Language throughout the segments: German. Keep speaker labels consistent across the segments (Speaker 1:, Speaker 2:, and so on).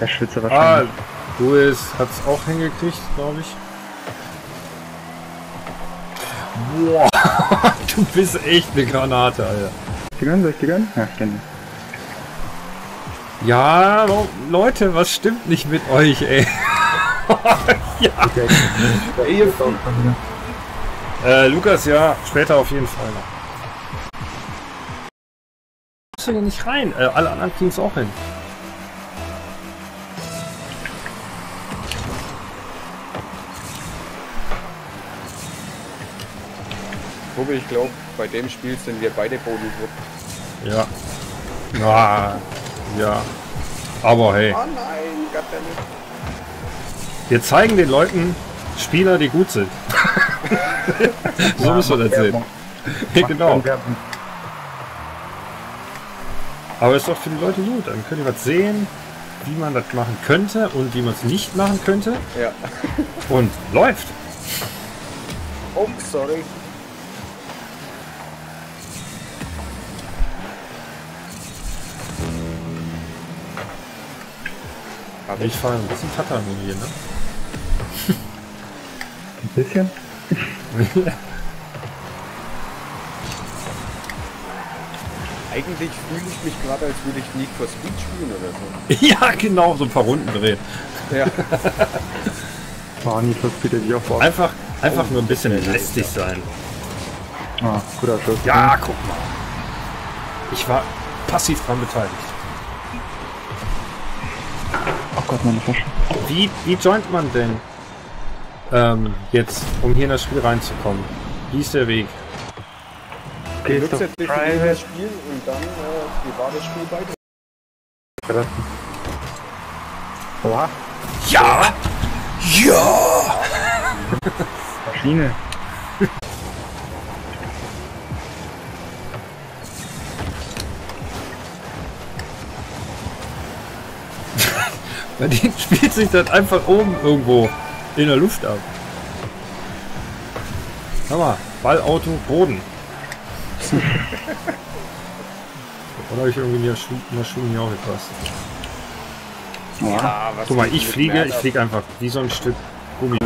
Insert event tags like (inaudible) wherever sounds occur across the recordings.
Speaker 1: Der Schwitzer
Speaker 2: Ah,
Speaker 1: wahrscheinlich.
Speaker 2: Luis hat es auch hingekriegt, glaube ich. Boah, (laughs) du bist echt eine Granate, Alter.
Speaker 1: Die gönnen, soll ich die gönnen? Ja, ich gönne.
Speaker 2: Ja, Leute, was stimmt nicht mit euch, ey? (laughs) ja.
Speaker 1: Ihr
Speaker 2: Äh, Lukas, ja, später auf jeden Fall noch. Kommst du hier nicht rein? Äh, alle anderen kriegen es auch hin.
Speaker 3: Tobi, ich glaube, bei dem Spiel sind wir beide Bodengruppen.
Speaker 2: Ja. Na, ja. Aber hey,
Speaker 3: Oh nein, Goddammit.
Speaker 2: wir zeigen den Leuten Spieler, die gut sind. (laughs) so müssen wir das sehen. Ja, genau. Aber ist doch für die Leute gut. Dann könnt ihr was sehen, wie man das machen könnte und wie man es nicht machen könnte.
Speaker 3: Ja.
Speaker 2: Und läuft.
Speaker 3: Oh, sorry. Aber
Speaker 2: Ich fahre (laughs) ein bisschen Tatami hier, ne?
Speaker 1: Ein bisschen?
Speaker 3: eigentlich fühle ich mich gerade, als würde ich Need for Speed spielen oder so. (laughs)
Speaker 2: ja, genau, so ein paar Runden drehen.
Speaker 3: Ja.
Speaker 1: War nie fürs bitte die auch vor.
Speaker 2: Einfach, einfach nur ein bisschen lästig sein.
Speaker 1: Ah, guter Schuss.
Speaker 2: Ja, guck mal. Ich war passiv dran beteiligt.
Speaker 1: Gott, meine Flasche.
Speaker 2: Wie, wie joint man denn ähm, jetzt, um hier in das Spiel reinzukommen? Wie ist der Weg?
Speaker 1: Okay, doch
Speaker 3: jetzt nicht
Speaker 1: private.
Speaker 3: das Spiel und dann äh, privates Spiel weiter.
Speaker 1: verlassen. Oha,
Speaker 2: Ja! Ja!
Speaker 1: Maschine.
Speaker 2: Bei denen (laughs) spielt sich das einfach oben irgendwo in der Luft ab. Hör mal, Ballauto, Boden. (laughs) Oder habe ich irgendwie in der, Schule nicht aufgepasst?
Speaker 3: Ah, was
Speaker 2: Guck mal, ich fliege, ich fliege einfach wie so ein Stück Gummi.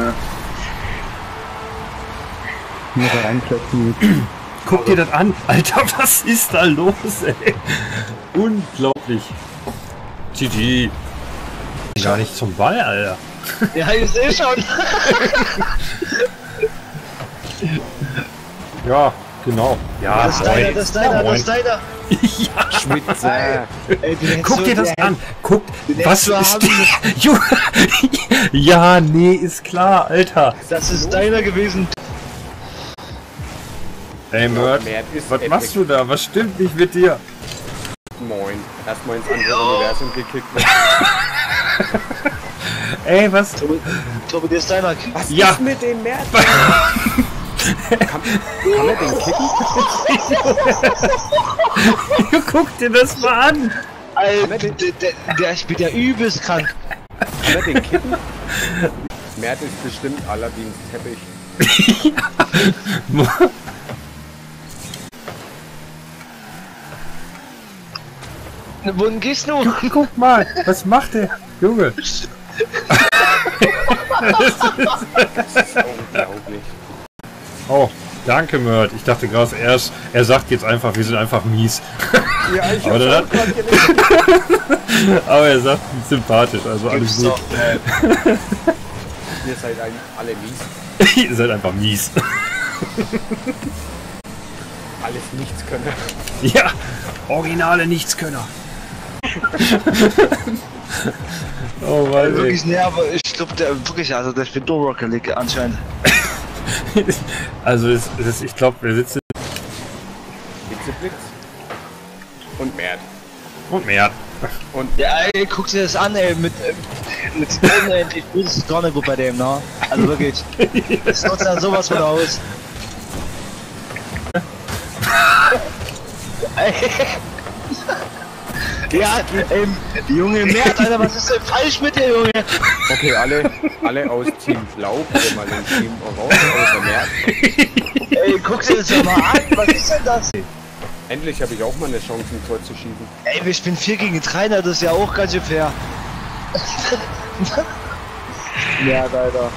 Speaker 1: Nur reinplätzen. (clears throat)
Speaker 2: Guck dir das an. Alter, was ist da los, ey? Unglaublich. GG. Gar nicht zum Ball, Alter.
Speaker 4: Ja, ich sehe schon. (laughs)
Speaker 2: Ja, genau. Ja,
Speaker 4: Das ist deiner, das ist deiner, das ist deiner.
Speaker 2: ja.
Speaker 3: Schwitzer.
Speaker 4: Ey,
Speaker 2: Guck dir das an. Guck, was ist (laughs) Ja, nee, ist klar, Alter.
Speaker 4: Das ist deiner gewesen.
Speaker 2: Ey,
Speaker 3: ist
Speaker 2: was
Speaker 3: epic.
Speaker 2: machst du da? Was stimmt nicht mit dir?
Speaker 3: Moin. Erstmal ins andere Universum gekickt. (laughs) (laughs)
Speaker 2: Ey, was?
Speaker 4: Tobi, Tobi, der ist deiner.
Speaker 3: Was
Speaker 2: Ja.
Speaker 3: ist mit dem Mert? (laughs) kann, kann er den kicken? (laughs)
Speaker 2: Guck dir das mal an.
Speaker 4: Alter, der, der, der spielt ja übelst krank.
Speaker 3: Kann er den kicken? Mert ist bestimmt Aladins Teppich.
Speaker 4: Wohin gehst du?
Speaker 2: Guck mal, was macht der? Junge.
Speaker 3: Das ist unglaublich.
Speaker 2: Oh, danke, Mört. Ich dachte gerade erst, er sagt jetzt einfach, wir sind einfach mies. (laughs)
Speaker 3: Ja, ich
Speaker 2: Aber
Speaker 3: hab's
Speaker 2: dann
Speaker 3: auch grad gelesen. (laughs)
Speaker 2: Aber er sagt sympathisch, also alles
Speaker 4: Gibt's
Speaker 2: gut.
Speaker 4: doch. Äh, (laughs)
Speaker 3: Ihr seid ein, alle mies.
Speaker 2: Ihr seid einfach mies.
Speaker 3: Alles nichts können.
Speaker 2: Ja, originale Nichtskönner. Oh Mann, ey.
Speaker 4: wirklich, ne, aber ich glaube, der wirklich, also der spielt nur Rocket League anscheinend. (laughs)
Speaker 2: Also es, es ist, ich glaube, wir sitzen
Speaker 3: Hitzeblitz. Und Mert.
Speaker 2: und mehr.
Speaker 3: Und
Speaker 4: Ja, ey, guck dir das an, ey, mit, äh, mit Skin, ey, ich bin es gar nicht gut bei dem, ne? Also wirklich. (laughs) Das nutzt dann sowas von aus. (laughs) Ey. Ja, ey, Junge, Mert, Alter, was ist denn falsch mit dir, Junge?
Speaker 3: okay, alle, alle aus Team Blau, also mal in Team Orange, außer Mert.
Speaker 4: Ey, guck dir das doch mal an, was ist denn das?
Speaker 3: Endlich habe ich auch mal eine Chance, ein Tor zu schießen.
Speaker 4: Ey, wir spielen 4 gegen 3, das ist ja auch ganz schön fair. Ja, Alter.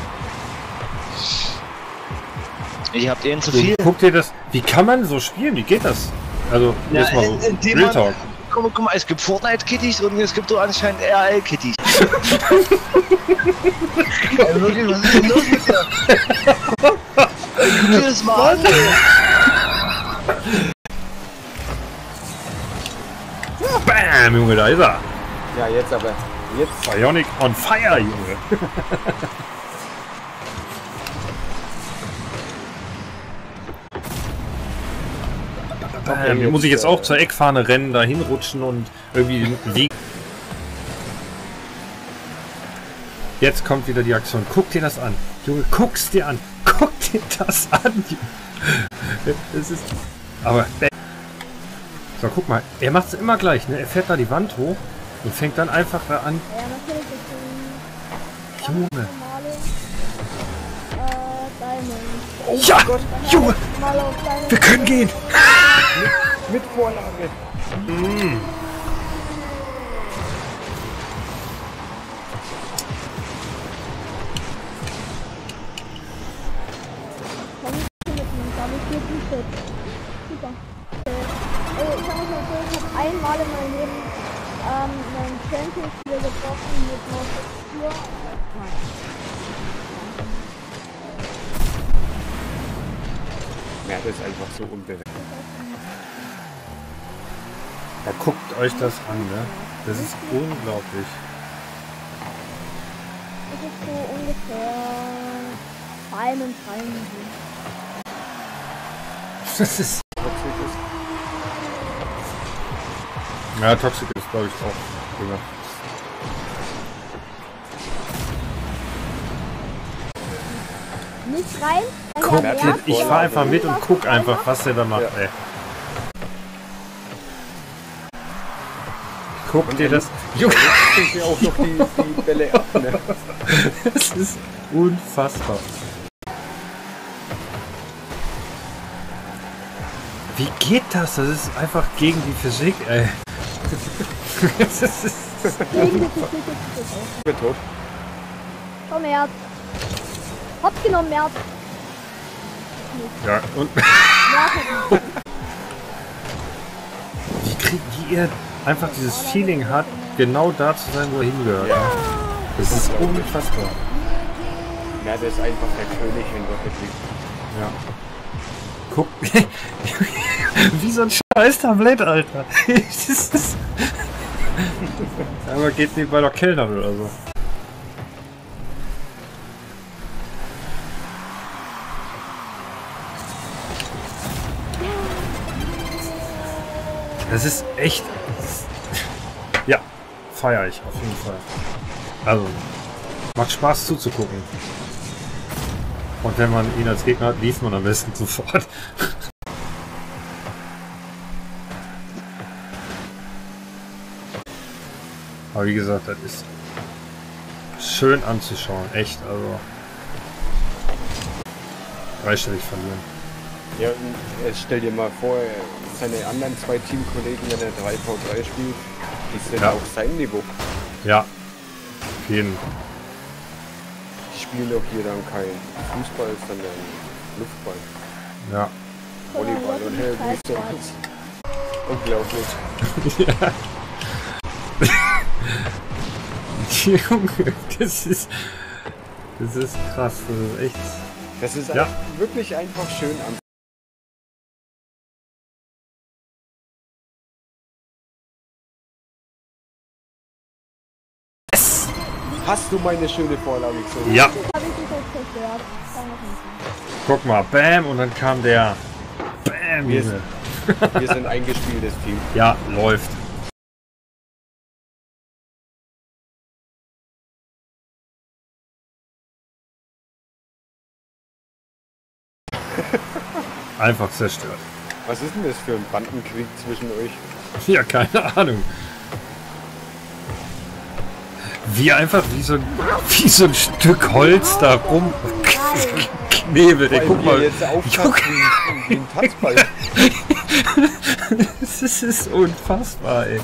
Speaker 4: Ich hab denen zu viel.
Speaker 2: Guck dir das. Wie kann man so spielen? Wie geht das? Also,
Speaker 4: Ja,
Speaker 2: jetzt mal so. Real
Speaker 4: man-
Speaker 2: Talk.
Speaker 4: Guck mal, guck mal, es gibt Fortnite-Kitties und es gibt so anscheinend RL-Kitties. also (laughs) wirklich, was ist denn los mit dir? Guck dir das mal an. ey.
Speaker 2: Bam, Junge, da ist er.
Speaker 3: Ja, jetzt aber. Jetzt.
Speaker 2: Bionic on fire, Junge. (laughs) Bam, hier muss ich jetzt auch zur Eckfahne rennen, da hinrutschen und irgendwie den Weg. Jetzt kommt wieder die Aktion. Guck dir das an. Junge, guck's dir an. (laughs) Guck dir das an. Es ist. Aber. So, guck mal. Er macht's immer gleich, ne? Er fährt da die Wand hoch und fängt dann einfach da an. Junge.
Speaker 5: äh, Diamond.
Speaker 2: Ja! Junge! Wir können gehen!
Speaker 3: Mit Vorlage.
Speaker 5: Komm, ich bin mit hier T-Shirt. Super. Ey, ich kann euch erzählen, ich habe einmal in meinem Leben ähm, einen Champions-Spiel getroffen mit einer Textur. Nein.
Speaker 3: Ja, das ist einfach so unberechenbar.
Speaker 2: Ja, guckt euch das an, ne? Das ist unglaublich.
Speaker 5: Das ist so ungefähr Diamond rein. (laughs)
Speaker 2: Das ist. Ja, Toxic ist, glaube ich, auch. Drüber.
Speaker 5: Nicht rein. ja,
Speaker 2: ich fahr einfach mit und guck einfach, was der da macht,
Speaker 3: Ja.
Speaker 2: ey. Guck dir das. Junge,
Speaker 3: Kriegen wir auch noch die, die Bälle ab, ne? (laughs)
Speaker 2: das ist unfassbar. Wie geht das? Das ist einfach gegen die Physik, ey. (laughs) das ist,
Speaker 3: Ich bin tot.
Speaker 5: Komm her. Hopp genommen, Merz.
Speaker 2: ja, und wie, krieg, wie er einfach dieses Feeling hat, genau da zu sein, wo er hingehört.
Speaker 3: Ja.
Speaker 2: Das ist unfassbar.
Speaker 3: Ja, das ist einfach der König in Rocket League.
Speaker 2: Ja. Guck. (laughs) Wie so ein scheiß Tablett, Alter. (laughs) das ist. Aber geht nicht bei der Kellnerin oder so. Das ist echt. Ja, feiere ich auf jeden Fall. Also, macht Spaß zuzugucken. Und wenn man ihn als Gegner hat, liest man am besten (laughs) sofort. Aber wie gesagt, das ist schön anzuschauen. Echt, also. Dreistellig verlieren.
Speaker 3: Ja, stell dir mal vor, seine anderen zwei Teamkollegen, wenn er 3v3 spielt, die sind
Speaker 2: Ja.
Speaker 3: auf seinem Niveau.
Speaker 2: Ja. Auf jeden.
Speaker 3: Die spielen auch hier dann kein Fußball, sondern Luftball,
Speaker 2: Ja.
Speaker 3: Volleyball und irgendwie sowas. Unglaublich. (laughs)
Speaker 2: Junge, das ist. Das ist krass. Das ist echt.
Speaker 3: Das ist
Speaker 2: Ja.
Speaker 3: wirklich einfach schön an. Hast du meine schöne Vorlage gezogen?
Speaker 2: Ja. Guck mal, bam, und dann kam der. Bam,
Speaker 3: Wir
Speaker 2: Junge.
Speaker 3: Wir sind ein eingespieltes Team. (laughs)
Speaker 2: Ja, läuft. Einfach zerstört.
Speaker 3: Was ist denn das für ein Bandenkrieg zwischen euch?
Speaker 2: Ja, keine Ahnung. Wie einfach wie so, ein- wie so ein Stück Holz da rum knebelt. Ey,
Speaker 3: Weil
Speaker 2: guck mal.
Speaker 3: jetzt aufpasst wie, wie ein.
Speaker 2: Das (laughs) ist unfassbar, ey.